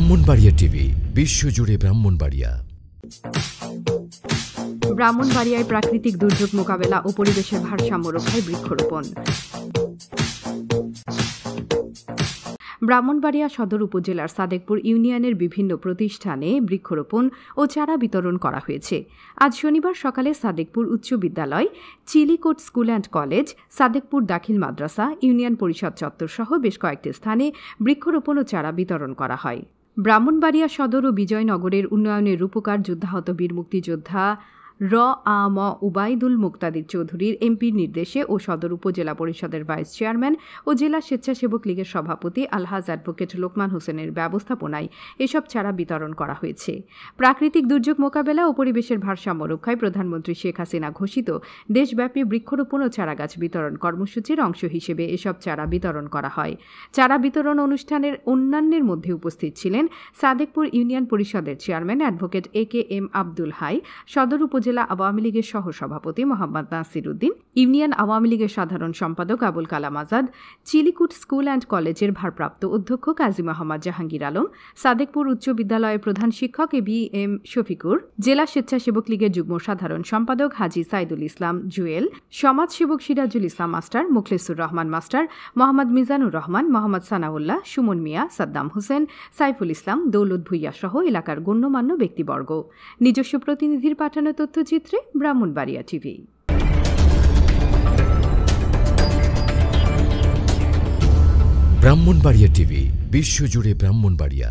Brahmanbaria TV, বিশ্বজুড়ে ব্রাহ্মণবাড়িয়া। ব্রাহ্মণবাড়িয়ায় প্রাকৃতিক দুর্যোগ মোকাবেলা ও পরিবেশের ভারসাম্য রক্ষায় বৃক্ষরোপণ। ব্রাহ্মণবাড়িয়া সদর উপজেলার সাদেকপুর ইউনিয়নের বিভিন্ন প্রতিষ্ঠানে বৃক্ষরোপণ ও চারা বিতরণ করা হয়েছে। আজ শনিবার সকালে সাদেকপুর উচ্চ বিদ্যালয়, Chilikot school and college, Sadekpur দাখিল মাদ্রাসা, ইউনিয়ন পরিষদ চত্বর সহ বেশ কয়েকটি স্থানে বৃক্ষরোপণ ও চারা বিতরণ করা হয়। ব্রাহ্মণবাড়িয়া সদর ও বিজয়নগরের উন্নয়নের রূপকার যুদ্ধাহত বীর মুক্তিযোদ্ধা র, আ, ম, উবাইদুল মুক্তাদির চৌধুরীর এমপির নির্দেশে ও সদর উপজেলা পরিষদের ভাইস চেয়ারম্যান ও জেলা স্বেচ্ছাসেবক লীগের সভাপতি আলহাজ অ্যাডভোকেট লোকমান হোসেনের ব্যবস্থাপনায় এসব ছাড়া বিতরণ করা হয়েছে। প্রাকৃতিক দুর্যোগ মোকাবেলা ও পরিবেশের ভারসাম্য রক্ষায় প্রধানমন্ত্রী শেখ হাসিনা ঘোষিত দেশব্যাপী বৃক্ষরোপণ ও চারাগাছ বিতরণ কর্মসূচির অংশ হিসেবে এসব চারা বিতরণ করা হয়। চারা বিতরণ অনুষ্ঠানের অন্যান্যের মধ্যে উপস্থিত ছিলেন সাদেকপুর ইউনিয়ন পরিষদের chairman advocate A K M Abdul Hai, সদর উপজেলা আওয়ামী লীগের সহ সভাপতি মোহাম্মদ নাসির উদ্দিন ইউনিয়ন আওয়ামী লীগের সাধারণ সম্পাদক আবুল কালাম আজাদ, চিলিকুট স্কুল অ্যান্ড কলেজের ভারপ্রাপ্ত অধ্যক্ষ কাজী মোহাম্মদ জাহাঙ্গীর আলম, সাদেকপুর উচ্চ বিদ্যালয়ের প্রধান শিক্ষক এ বি এম শফিকুর, জেলা স্বেচ্ছাসেবক লীগের যুগ্ম সাধারণ সম্পাদক হাজি সাইদুল ইসলাম জুয়েল, সমাজসেবক সিরাজুল ইসলাম মাস্টার, মুখলেসুর রহমান মাস্টার, মোহাম্মদ মিজানুর রহমান, মোহাম্মদ সানাউল্লাহ, সুমন মিয়া, সাদ্দাম হোসেন, সাইফুল ইসলাম দৌলত ভুইয়া সহ এলাকার গণ্যমান্য ব্যক্তিবর্গ। নিজস্ব প্রতিনিধির পাঠানো তথ্যচিত্রে ব্রাহ্মণবাড়িয়া টিভি। ব্রাহ্মণবাড়িয়া টিভি বিশ্বজুড়ে ব্রাহ্মণবাড়িয়া।